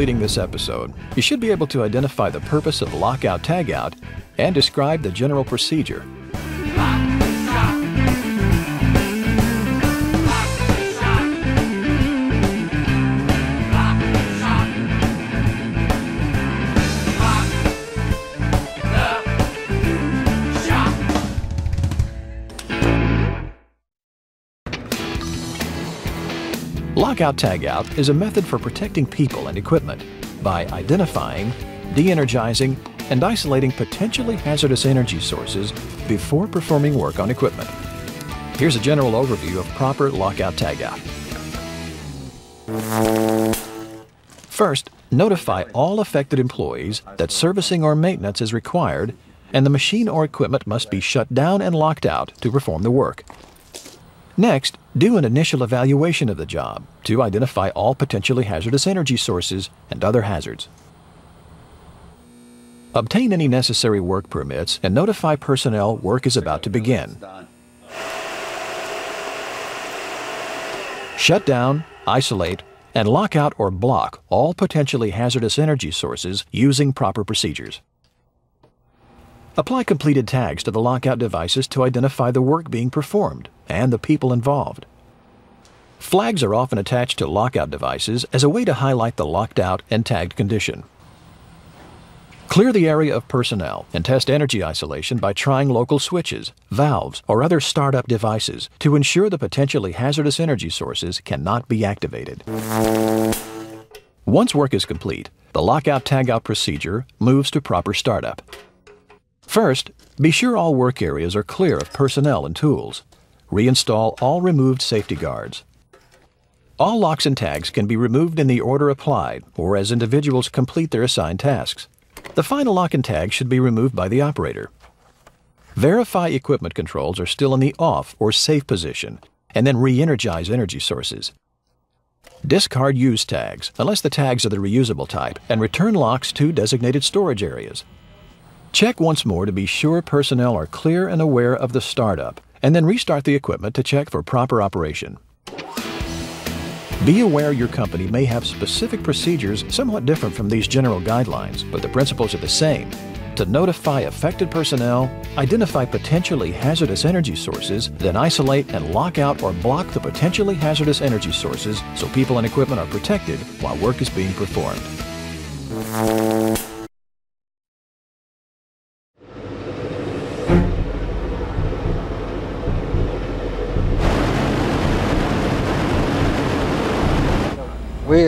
completing this episode, you should be able to identify the purpose of lockout tagout and describe the general procedure. Lockout tagout is a method for protecting people and equipment by identifying, de-energizing, and isolating potentially hazardous energy sources before performing work on equipment. Here's a general overview of proper lockout tagout. First, notify all affected employees that servicing or maintenance is required and the machine or equipment must be shut down and locked out to perform the work. Next, do an initial evaluation of the job to identify all potentially hazardous energy sources and other hazards. Obtain any necessary work permits and notify personnel work is about to begin. Shut down, isolate, and lock out or block all potentially hazardous energy sources using proper procedures. Apply completed tags to the lockout devices to identify the work being performed and the people involved. Flags are often attached to lockout devices as a way to highlight the locked out and tagged condition. Clear the area of personnel and test energy isolation by trying local switches, valves, or other startup devices to ensure the potentially hazardous energy sources cannot be activated. Once work is complete, the lockout tagout procedure moves to proper startup. First, be sure all work areas are clear of personnel and tools. Reinstall all removed safety guards. All locks and tags can be removed in the order applied or as individuals complete their assigned tasks. The final lock and tag should be removed by the operator. Verify equipment controls are still in the off or safe position, and then re-energize energy sources. Discard use tags, unless the tags are the reusable type, and return locks to designated storage areas. Check once more to be sure personnel are clear and aware of the startup, and then restart the equipment to check for proper operation. Be aware your company may have specific procedures somewhat different from these general guidelines, but the principles are the same. To notify affected personnel, identify potentially hazardous energy sources, then isolate and lock out or block the potentially hazardous energy sources so people and equipment are protected while work is being performed.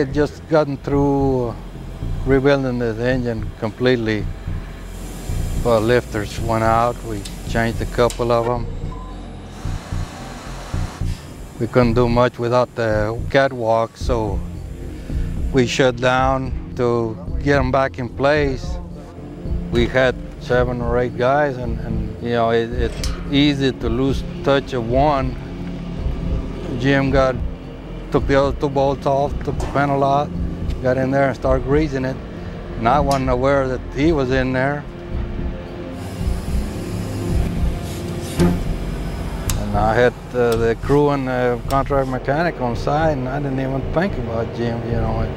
Had just gotten through rebuilding the engine completely. Well, lifters went out. We changed a couple of them. We couldn't do much without the catwalk, so we shut down to get them back in place. We had seven or eight guys, and, and you know, it, it's easy to lose touch of one. Jim got took the other two bolts off, took the panel out, got in there and started greasing it. And I wasn't aware that he was in there. And I had uh, the crew and the contract mechanic on site, and I didn't even think about Jim, you know,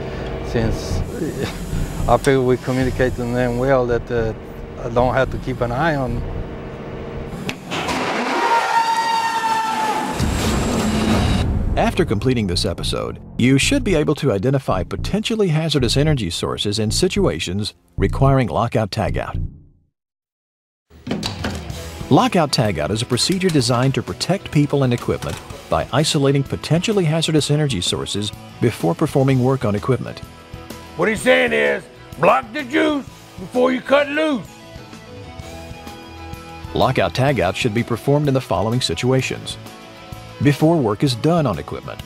since I figured we communicate to them well that uh, I don't have to keep an eye on After completing this episode, you should be able to identify potentially hazardous energy sources in situations requiring lockout tagout. Lockout tagout is a procedure designed to protect people and equipment by isolating potentially hazardous energy sources before performing work on equipment. What he's saying is, block the juice before you cut loose. Lockout tagout should be performed in the following situations before work is done on equipment,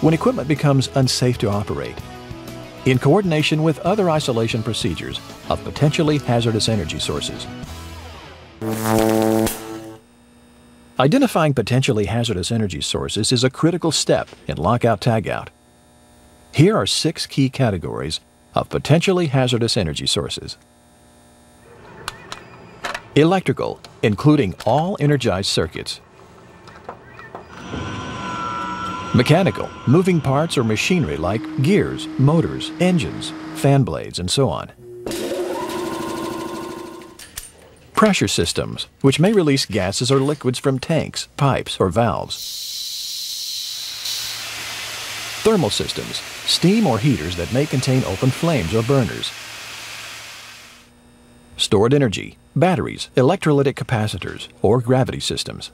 when equipment becomes unsafe to operate, in coordination with other isolation procedures of potentially hazardous energy sources. Identifying potentially hazardous energy sources is a critical step in lockout tagout. Here are six key categories of potentially hazardous energy sources. Electrical, including all energized circuits, Mechanical, moving parts or machinery like gears, motors, engines, fan blades, and so on. Pressure systems, which may release gases or liquids from tanks, pipes, or valves. Thermal systems, steam or heaters that may contain open flames or burners. Stored energy, batteries, electrolytic capacitors, or gravity systems.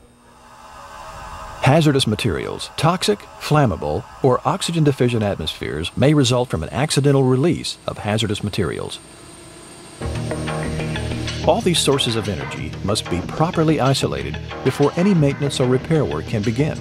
Hazardous materials, toxic, flammable, or oxygen deficient atmospheres may result from an accidental release of hazardous materials. All these sources of energy must be properly isolated before any maintenance or repair work can begin.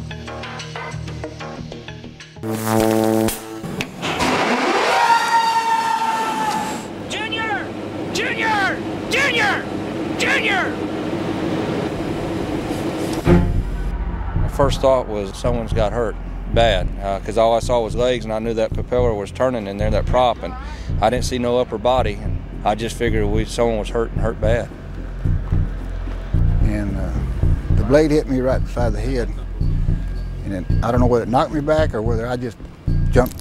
First thought was someone's got hurt bad because all I saw was legs and I knew that propeller was turning in there, that prop, and I didn't see no upper body. And I just figured we, someone was hurt and hurt bad. and uh, the blade hit me right beside the head. And then I don't know whether it knocked me back or whether I just jumped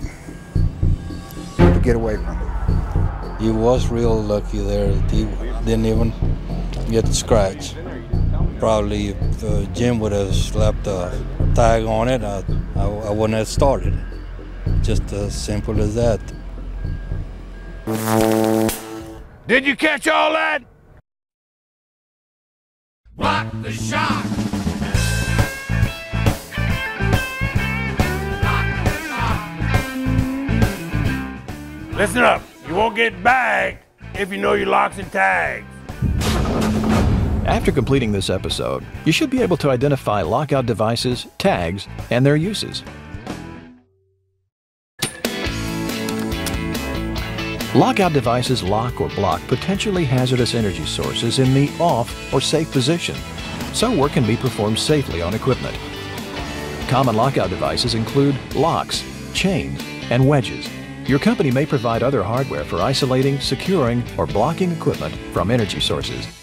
to get away from it. He was real lucky there. that He didn't even get the scratch. Probably if uh, Jim would have slapped a tag on it, I, I, I wouldn't have started. Just as simple as that. Did you catch all that? Block the shock! Listen up. You won't get bagged if you know your locks and tags. After completing this episode, you should be able to identify lockout devices, tags, and their uses. Lockout devices lock or block potentially hazardous energy sources in the off or safe position, so work can be performed safely on equipment. Common lockout devices include locks, chains, and wedges. Your company may provide other hardware for isolating, securing, or blocking equipment from energy sources.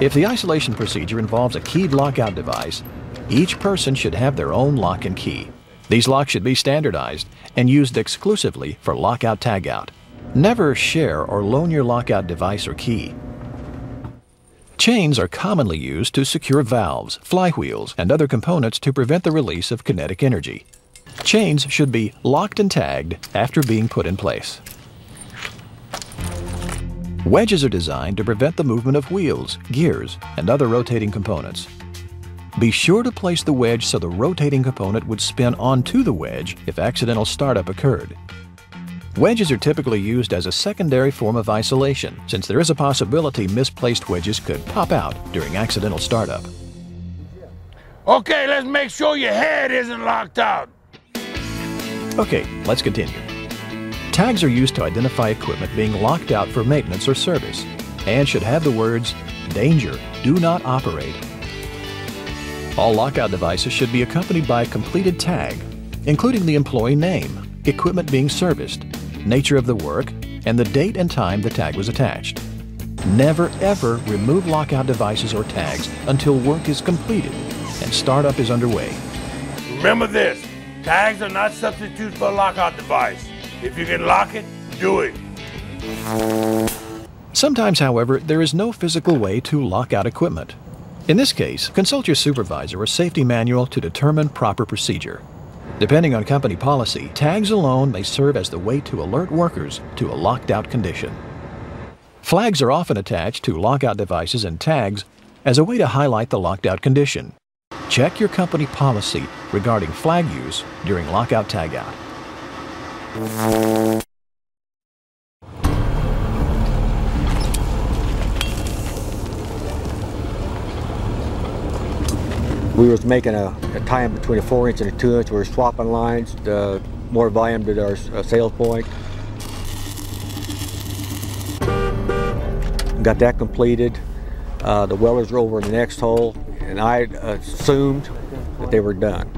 If the isolation procedure involves a keyed lockout device, each person should have their own lock and key. These locks should be standardized and used exclusively for lockout tagout. Never share or loan your lockout device or key. Chains are commonly used to secure valves, flywheels, and other components to prevent the release of kinetic energy. Chains should be locked and tagged after being put in place. Wedges are designed to prevent the movement of wheels, gears, and other rotating components. Be sure to place the wedge so the rotating component would spin onto the wedge if accidental startup occurred. Wedges are typically used as a secondary form of isolation since there is a possibility misplaced wedges could pop out during accidental startup. Okay, let's make sure your head isn't locked out. Okay, let's continue. Tags are used to identify equipment being locked out for maintenance or service and should have the words Danger, do not operate. All lockout devices should be accompanied by a completed tag, including the employee name, equipment being serviced, nature of the work, and the date and time the tag was attached. Never ever remove lockout devices or tags until work is completed and startup is underway. Remember this tags are not substitutes for a lockout device. If you can lock it, do it. Sometimes, however, there is no physical way to lock out equipment. In this case, consult your supervisor or safety manual to determine proper procedure. Depending on company policy, tags alone may serve as the way to alert workers to a locked out condition. Flags are often attached to lockout devices and tags as a way to highlight the locked out condition. Check your company policy regarding flag use during lockout tagout. We was making a, a tie-in between a four inch and a two inch. We were swapping lines, uh, more volume to our uh, sales point. Got that completed. Uh, the welders were over in the next hole, and I assumed that they were done.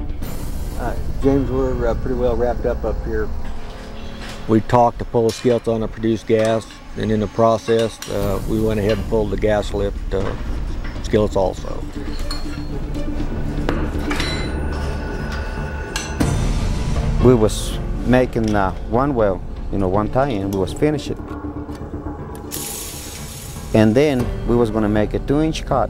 Uh, James, we're uh, pretty well wrapped up up here. We talked to pull the skeleton to produce gas, and in the process, uh, we went ahead and pulled the gas lift uh, skillets also. we was making uh, one well, you know, one tie-in, we was finishing. And then we was gonna make a two inch cut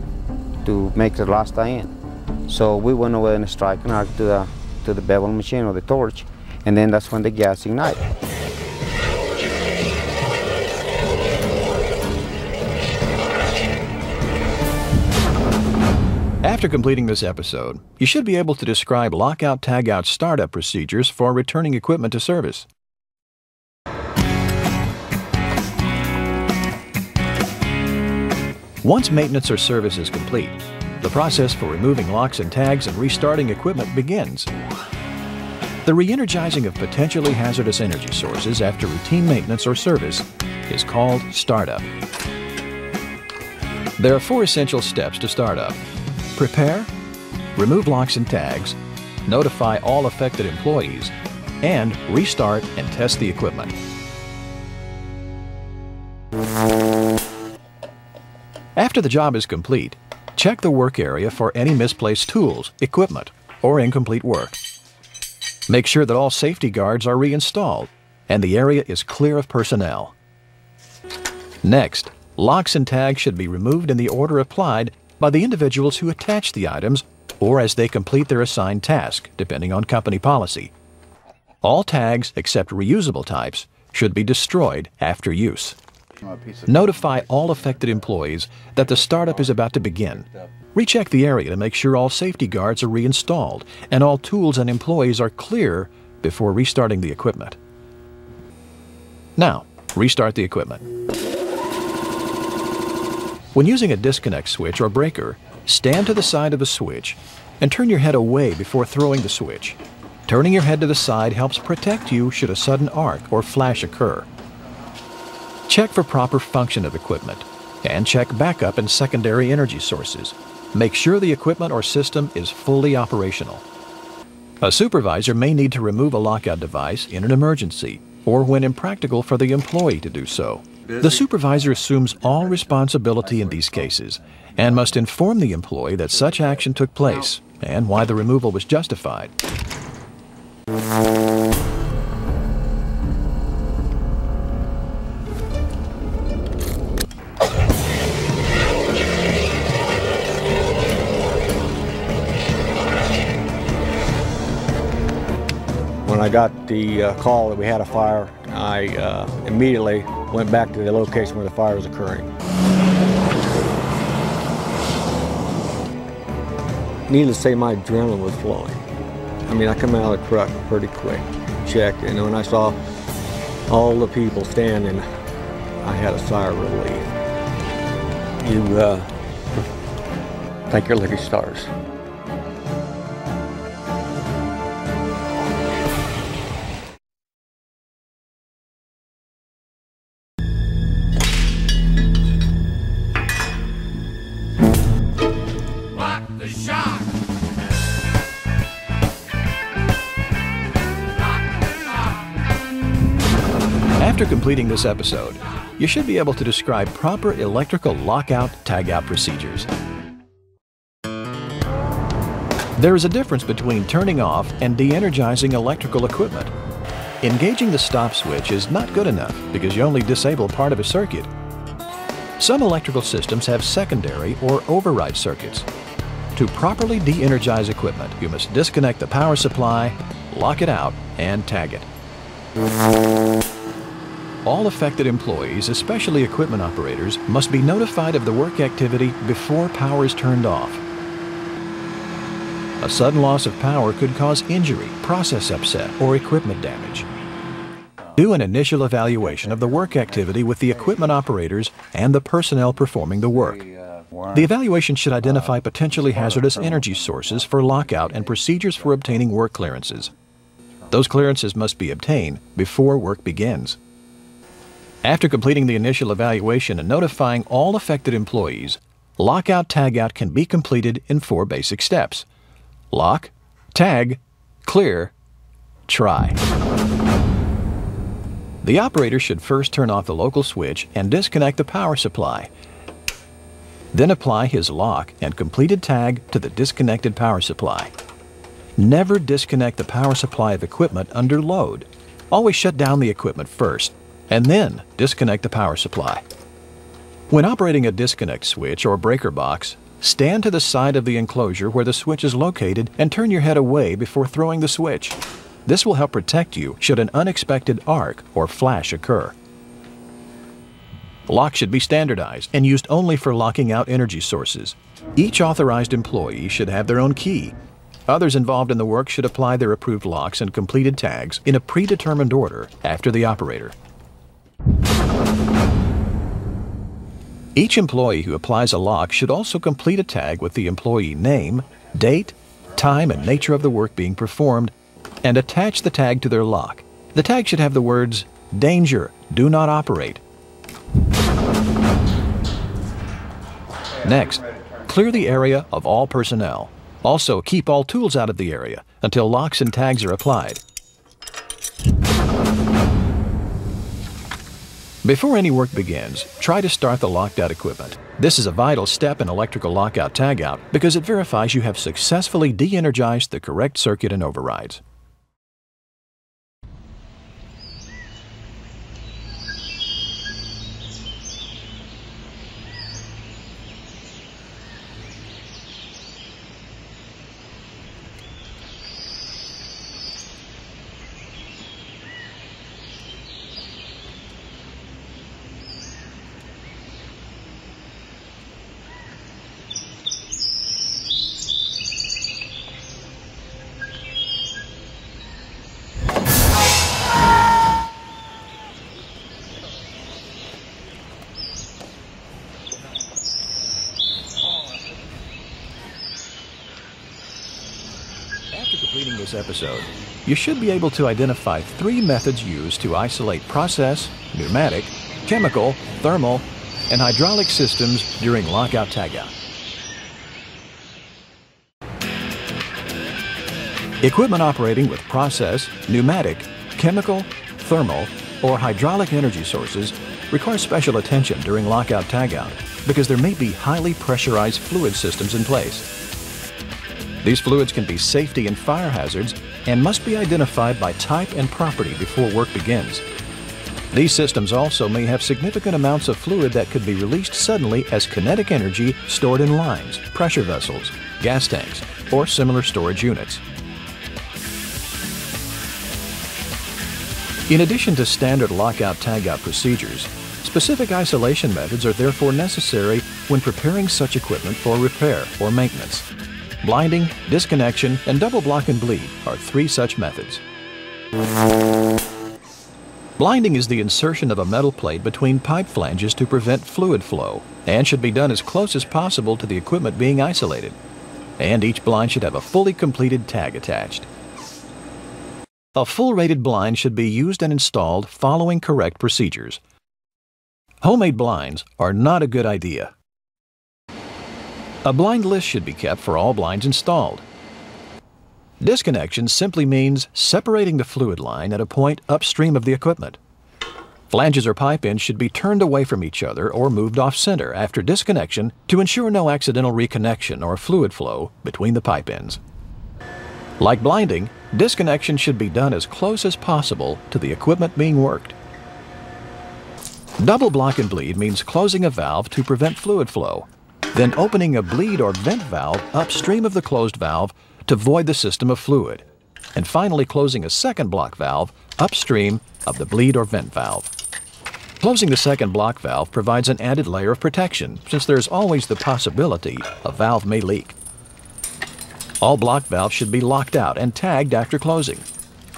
to make the last tie-in. So we went over and strike arc to the, to the bevel machine or the torch, and then that's when the gas ignited. After completing this episode, you should be able to describe lockout tagout startup procedures for returning equipment to service. Once maintenance or service is complete, the process for removing locks and tags and restarting equipment begins. The re-energizing of potentially hazardous energy sources after routine maintenance or service is called startup. There are four essential steps to startup. Prepare, remove locks and tags, notify all affected employees, and restart and test the equipment. After the job is complete, check the work area for any misplaced tools, equipment, or incomplete work. Make sure that all safety guards are reinstalled and the area is clear of personnel. Next, locks and tags should be removed in the order applied by the individuals who attach the items or as they complete their assigned task, depending on company policy. All tags except reusable types should be destroyed after use. Notify all affected employees that the startup is about to begin. Recheck the area to make sure all safety guards are reinstalled and all tools and employees are clear before restarting the equipment. Now, restart the equipment. When using a disconnect switch or breaker, stand to the side of the switch and turn your head away before throwing the switch. Turning your head to the side helps protect you should a sudden arc or flash occur. Check for proper function of equipment and check backup and secondary energy sources. Make sure the equipment or system is fully operational. A supervisor may need to remove a lockout device in an emergency or when impractical for the employee to do so. The supervisor assumes all responsibility in these cases and must inform the employee that such action took place and why the removal was justified. Got the uh, call that we had a fire, I uh, immediately went back to the location where the fire was occurring. Needless to say, my adrenaline was flowing. I mean, I come out of the truck pretty quick, checked, and when I saw all the people standing, I had a sigh of relief. You uh, thank your lucky stars. Completing this episode, you should be able to describe proper electrical lockout tagout procedures. There is a difference between turning off and de-energizing electrical equipment. Engaging the stop switch is not good enough because you only disable part of a circuit. Some electrical systems have secondary or override circuits. To properly de-energize equipment, you must disconnect the power supply, lock it out, and tag it. All affected employees, especially equipment operators, must be notified of the work activity before power is turned off. A sudden loss of power could cause injury, process upset, or equipment damage. Do an initial evaluation of the work activity with the equipment operators and the personnel performing the work. The evaluation should identify potentially hazardous energy sources for lockout and procedures for obtaining work clearances. Those clearances must be obtained before work begins. After completing the initial evaluation and notifying all affected employees, lockout tagout can be completed in four basic steps. Lock, tag, clear, try. The operator should first turn off the local switch and disconnect the power supply. Then apply his lock and completed tag to the disconnected power supply. Never disconnect the power supply of equipment under load. Always shut down the equipment first, and then disconnect the power supply. When operating a disconnect switch or breaker box, stand to the side of the enclosure where the switch is located and turn your head away before throwing the switch. This will help protect you should an unexpected arc or flash occur. Locks should be standardized and used only for locking out energy sources. Each authorized employee should have their own key. Others involved in the work should apply their approved locks and completed tags in a predetermined order after the operator. Each employee who applies a lock should also complete a tag with the employee name, date, time, and nature of the work being performed, and attach the tag to their lock. The tag should have the words, Danger, do not operate. Next, clear the area of all personnel. Also, keep all tools out of the area until locks and tags are applied. Before any work begins, try to start the locked out equipment. This is a vital step in electrical lockout tagout because it verifies you have successfully de-energized the correct circuit and overrides. After completing this episode, you should be able to identify three methods used to isolate process, pneumatic, chemical, thermal, and hydraulic systems during lockout tagout. Equipment operating with process, pneumatic, chemical, thermal, or hydraulic energy sources requires special attention during lockout tagout because there may be highly pressurized fluid systems in place. These fluids can be safety and fire hazards and must be identified by type and property before work begins. These systems also may have significant amounts of fluid that could be released suddenly as kinetic energy stored in lines, pressure vessels, gas tanks, or similar storage units. In addition to standard lockout tagout procedures, specific isolation methods are therefore necessary when preparing such equipment for repair or maintenance. Blinding, disconnection, and double block and bleed are three such methods. Blinding is the insertion of a metal plate between pipe flanges to prevent fluid flow and should be done as close as possible to the equipment being isolated. And each blind should have a fully completed tag attached. A full rated blind should be used and installed following correct procedures. Homemade blinds are not a good idea. A blind list should be kept for all blinds installed. Disconnection simply means separating the fluid line at a point upstream of the equipment. Flanges or pipe ends should be turned away from each other or moved off center after disconnection to ensure no accidental reconnection or fluid flow between the pipe ends. Like blinding, disconnection should be done as close as possible to the equipment being worked. Double block and bleed means closing a valve to prevent fluid flow, then opening a bleed or vent valve upstream of the closed valve to void the system of fluid, and finally closing a second block valve upstream of the bleed or vent valve. Closing the second block valve provides an added layer of protection since there is always the possibility a valve may leak. All block valves should be locked out and tagged after closing.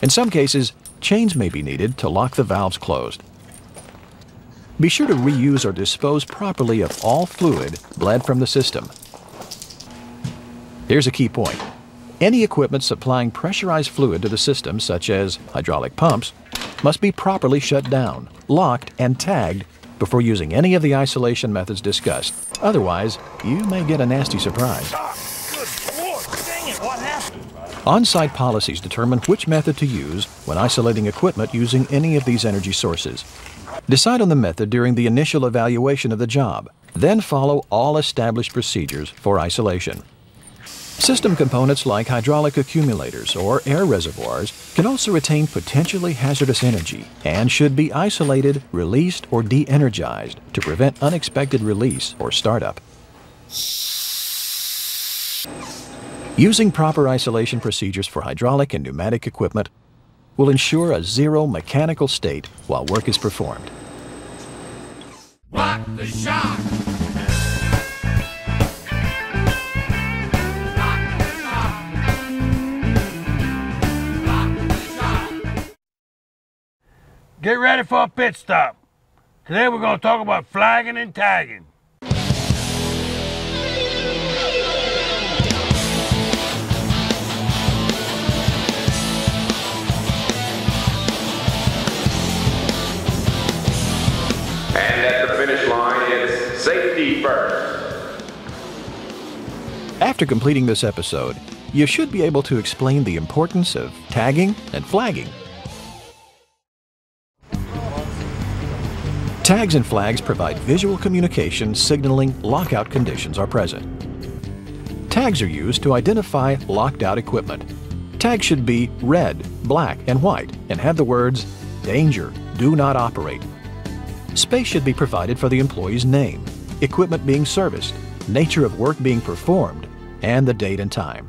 In some cases, chains may be needed to lock the valves closed. Be sure to reuse or dispose properly of all fluid bled from the system. Here's a key point. Any equipment supplying pressurized fluid to the system, such as hydraulic pumps, must be properly shut down, locked, and tagged before using any of the isolation methods discussed. Otherwise, you may get a nasty surprise. On-site policies determine which method to use when isolating equipment using any of these energy sources. Decide on the method during the initial evaluation of the job, then follow all established procedures for isolation. System components like hydraulic accumulators or air reservoirs can also retain potentially hazardous energy and should be isolated, released, or de energized to prevent unexpected release or startup. Using proper isolation procedures for hydraulic and pneumatic equipment will ensure a zero mechanical state while work is performed. Block the shock! Get ready for a pit stop. Today we're going to talk about flagging and tagging. And at the finish line is safety first. After completing this episode, you should be able to explain the importance of tagging and flagging. Tags and flags provide visual communication signaling lockout conditions are present. Tags are used to identify locked out equipment. Tags should be red, black, and white and have the words Danger, Do Not Operate. Space should be provided for the employee's name, equipment being serviced, nature of work being performed, and the date and time.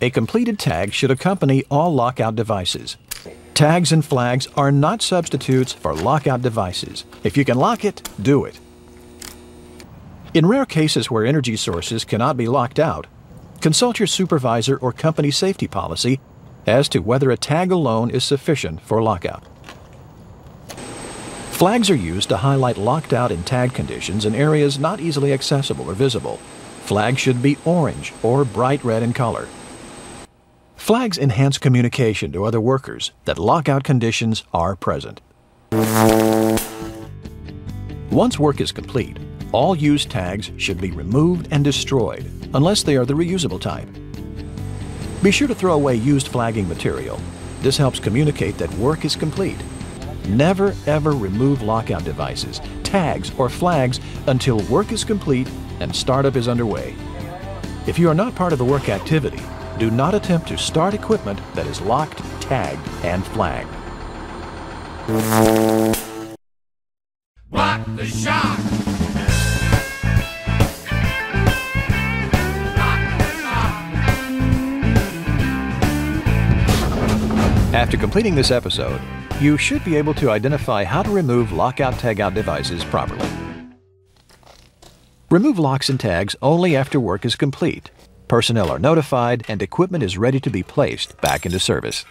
A completed tag should accompany all lockout devices. Tags and flags are not substitutes for lockout devices. If you can lock it, do it. In rare cases where energy sources cannot be locked out, consult your supervisor or company safety policy as to whether a tag alone is sufficient for lockout. Flags are used to highlight locked out and tagged conditions in areas not easily accessible or visible. Flags should be orange or bright red in color. Flags enhance communication to other workers that lockout conditions are present. Once work is complete, all used tags should be removed and destroyed unless they are the reusable type. Be sure to throw away used flagging material. This helps communicate that work is complete. Never ever remove lockout devices, tags, or flags until work is complete and startup is underway. If you are not part of the work activity, do not attempt to start equipment that is locked, tagged, and flagged. Completing this episode, you should be able to identify how to remove lockout tagout devices properly. Remove locks and tags only after work is complete. Personnel are notified and equipment is ready to be placed back into service.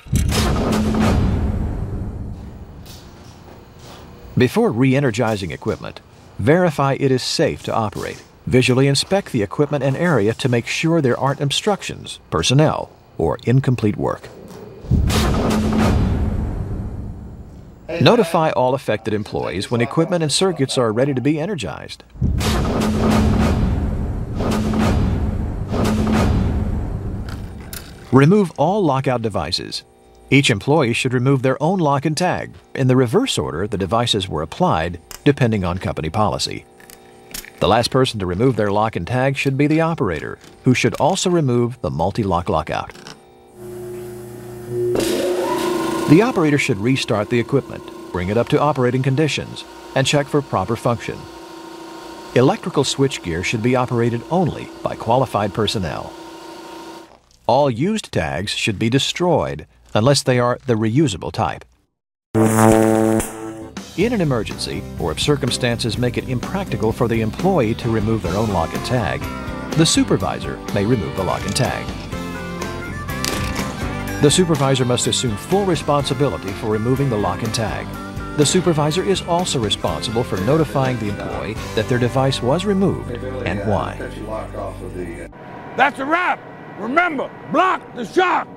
Before re-energizing equipment, verify it is safe to operate. Visually inspect the equipment and area to make sure there aren't obstructions, personnel, or incomplete work. Notify all affected employees when equipment and circuits are ready to be energized. Remove all lockout devices. Each employee should remove their own lock and tag in the reverse order the devices were applied, depending on company policy. The last person to remove their lock and tag should be the operator, who should also remove the multi-lock lockout. The operator should restart the equipment, bring it up to operating conditions, and check for proper function. Electrical switchgear should be operated only by qualified personnel. All used tags should be destroyed unless they are the reusable type. In an emergency, or if circumstances make it impractical for the employee to remove their own lock and tag, the supervisor may remove the lock and tag. The supervisor must assume full responsibility for removing the lock and tag. The supervisor is also responsible for notifying the employee that their device was removed and why. That's a wrap! Remember, block the shock!